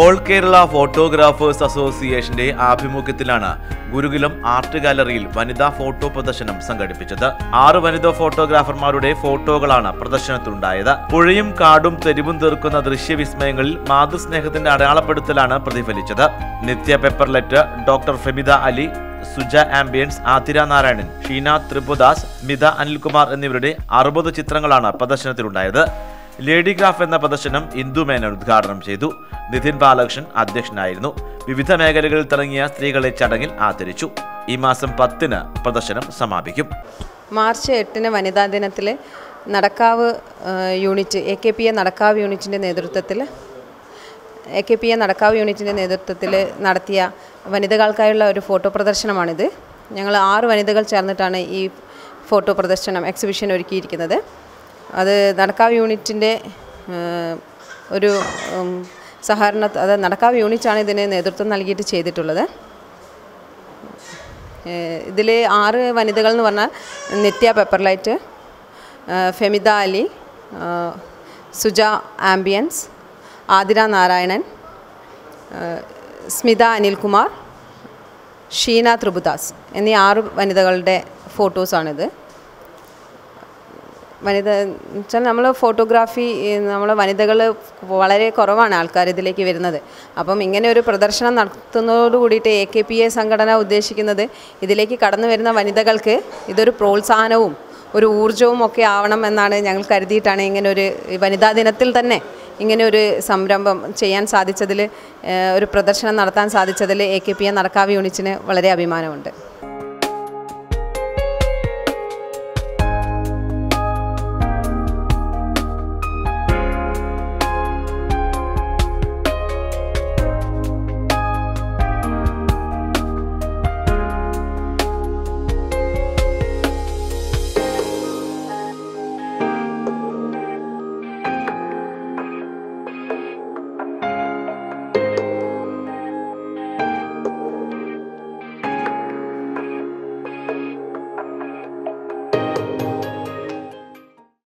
All Kerala photographers അസോസിയേഷന്റെ ആഭിമുഖ്യത്തിലാണ് ഗുരുകുലം art ഗാലറിയിൽ വനിതാ ഫോട്ടോ പ്രദർശനം സംഘടിപ്പിച്ചത്. ആറ് വനിതാ ഫോട്ടോഗ്രാഫർമാരുടെ ഫോട്ടോകളാണ് പ്രദർശനത്തിലുണ്ടായത്. പുഴയും കാടും തെരുവും തീർക്കുന്ന ദൃശ്യവിസ്മയങ്ങളിൽ മാതൃസ്നേഹത്തിന്റെ അടയാളപ്പെടുത്തലാണ് പ്രതിഫലിച്ചത്. നിത്യ പെപ്പർലെറ്റ് ഡോക്ടർ ഫെമിത അലി സുജ ആംബിയൻസ് ആതിര നാരായണൻ ഷീന ത്രിപുദാസ് മിത അനിൽകുമാർ എന്നിവരുടെ അറുപത് ചിത്രങ്ങളാണ് പ്രദർശനത്തിലുണ്ടായത്. ലേഡി ഗ്രാഫ് എന്ന പ്രദർശനം ഇന്ദു മേനോൻ ഉദ്ഘാടനം ചെയ്തു. നിതിൻ ബാലകൃഷ്ണൻ അധ്യക്ഷനായിരുന്നു. വിവിധ മേഖലകളിൽ തിളങ്ങിയ സ്ത്രീകളെ ചടങ്ങിൽ ആദരിച്ചു. ഈ മാസം പത്തിന് പ്രദർശനം സമാപിക്കും. മാർച്ച് എട്ടിന് വനിതാ ദിനത്തിൽ Nadakkavu unit A K P A Nadakkavu യൂണിറ്റിന്റെ നേതൃത്വത്തിൽ A K P A Nadakkavu യൂണിറ്റിന്റെ നേതൃത്വത്തിൽ നടത്തിയ വനിതകൾക്കായുള്ള ഒരു ഫോട്ടോ പ്രദർശനമാണിത്. ഞങ്ങൾ ആറ് വനിതകൾ ചേർന്നിട്ടാണ് ഈ ഫോട്ടോ പ്രദർശനം എക്സിബിഷൻ ഒരുക്കിയിരിക്കുന്നത്. അത് നടക്കാവ് യൂണിറ്റിന്റെ ഒരു സഹകരണ അത് നടക്കാവ് യൂണിറ്റാണ് ഇതിന് നേതൃത്വം നൽകിയിട്ട് ചെയ്തിട്ടുള്ളത്. ഇതിൽ ആറ് വനിതകൾ എന്ന് പറഞ്ഞാൽ നിത്യ പെപ്പർലൈറ്റ് ഫെമിത അലി സുജ ആംബിയൻസ് ആതിര നാരായണൻ സ്മിത അനിൽകുമാർ ഷീന ത്രിപുദാസ് എന്നീ ആറ് വനിതകളുടെ ഫോട്ടോസാണിത്. വനിത വെച്ചാൽ നമ്മൾ ഫോട്ടോഗ്രാഫി നമ്മൾ വനിതകൾ വളരെ കുറവാണ് ആൾക്കാർ ഇതിലേക്ക് വരുന്നത്. അപ്പം ഇങ്ങനെ ഒരു പ്രദർശനം നടത്തുന്നതോട് കൂടിയിട്ട് എ കെ പി എ സംഘടന ഉദ്ദേശിക്കുന്നത് ഇതിലേക്ക് കടന്നു വരുന്ന വനിതകൾക്ക് ഇതൊരു പ്രോത്സാഹനവും ഒരു ഊർജവും ഒക്കെ ആവണം എന്നാണ് ഞങ്ങൾ കരുതിയിട്ടാണ് ഇങ്ങനെ ഒരു വനിതാ ദിനത്തിൽ തന്നെ ഇങ്ങനെ ഒരു സംരംഭം ചെയ്യാൻ സാധിച്ചതിൽ ഒരു പ്രദർശനം നടത്താൻ സാധിച്ചതിൽ A K P A Nadakkavu യൂണിറ്റിന് വളരെ അഭിമാനമുണ്ട്.